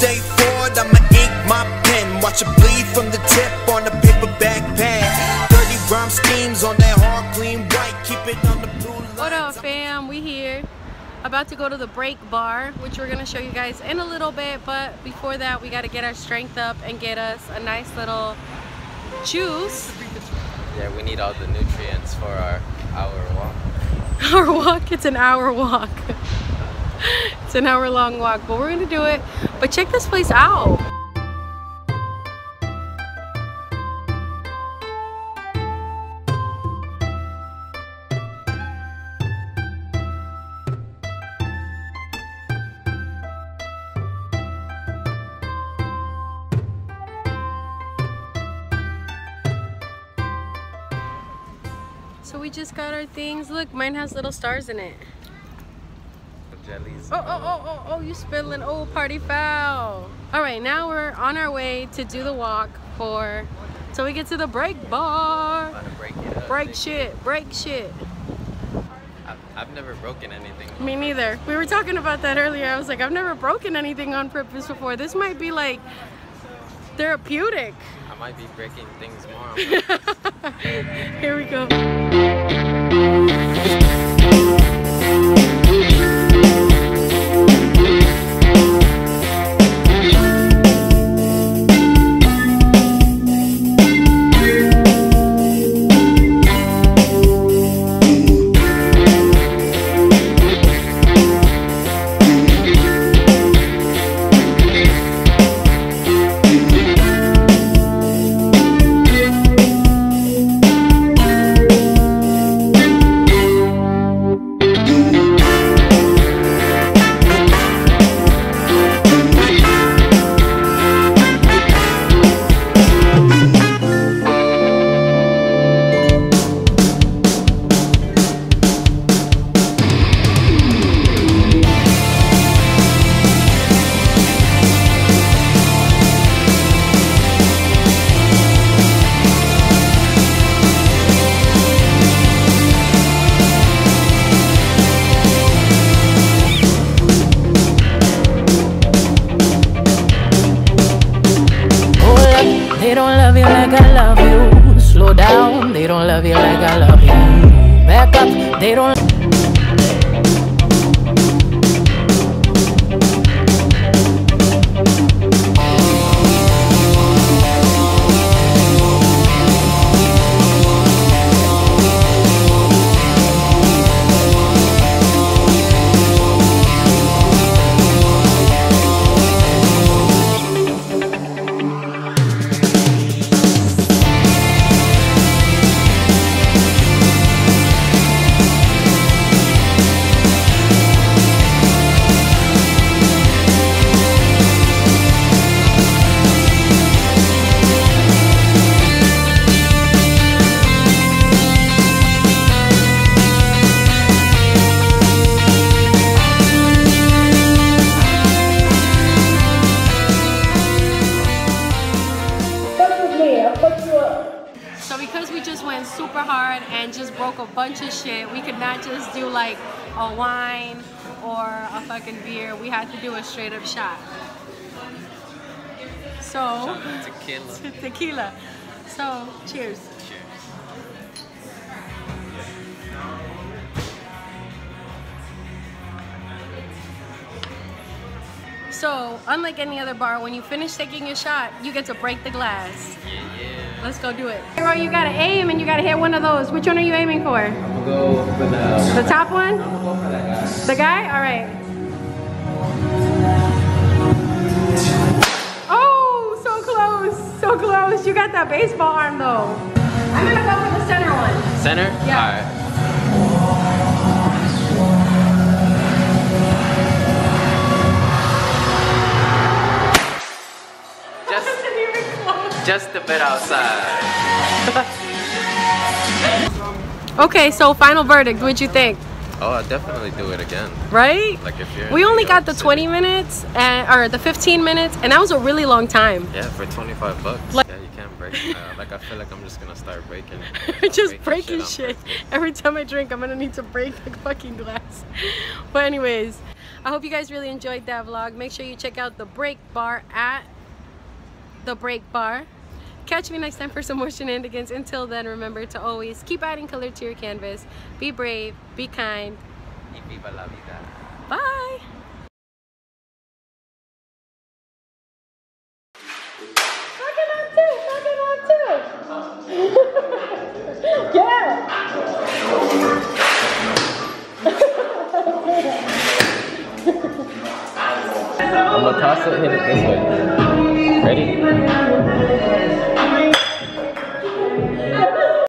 day forward, I'ma ink my pen. Watch it bleed from the tip on the paperback pad. Dirty rhyme schemes on that hard, clean white. Keep it on the blue lines. What up fam? We here. About to go to the break bar, which we're gonna show you guys in a little bit, but before that we gotta get our strength up and get us a nice little juice. Yeah, we need all the nutrients for our hour walk. Our walk, it's an hour walk. It's an hour long walk, but we're gonna do it. But check this place out. So we just got our things. Look, mine has little stars in it. Jellies. Oh, oh, oh, oh, oh, you spilling. Oh, party foul. All right, now we're on our way to do the walk for, so we get to the break bar. About to break it up. Break shit, break shit. I've, I've never broken anything. Me neither. We were talking about that earlier. I was like, I've never broken anything on purpose before. This might be like therapeutic. I might be breaking things more. Here we go. I love you. Slow down, they don't love you like I love you. Back up, they don't. Super hard and just broke a bunch of shit, we could not just do like a wine or a fucking beer. We had to do a straight up shot. So, tequila. tequila. So, cheers. So, unlike any other bar, when you finish taking your shot, you get to break the glass. Yeah, yeah. Let's go do it. Hero, you gotta aim and you gotta hit one of those. Which one are you aiming for? We'll go for the. The top one? We'll go for that guy. The guy? All right. Oh, so close, so close. You got that baseball arm though. I'm gonna go for the center one. Center? Yeah. Alright. Just a bit outside. Okay, so final verdict. What'd you think? Oh, I'll definitely do it again. Right? Like if you're. We only York got the City. 20 minutes and or the 15 minutes, and that was a really long time. Yeah, for 25 bucks. Like- yeah, you can't break. Uh, like I feel like I'm just gonna start breaking. just breaking on shit. purpose. Every time I drink, I'm gonna need to break the fucking glass. But anyways, I hope you guys really enjoyed that vlog. Make sure you check out the break bar at the break bar. Catch me next time for some more shenanigans. Until then, remember to always keep adding color to your canvas. Be brave, be kind. Y viva la vida. Bye. I'm gonna toss it, hit it this way. Ready?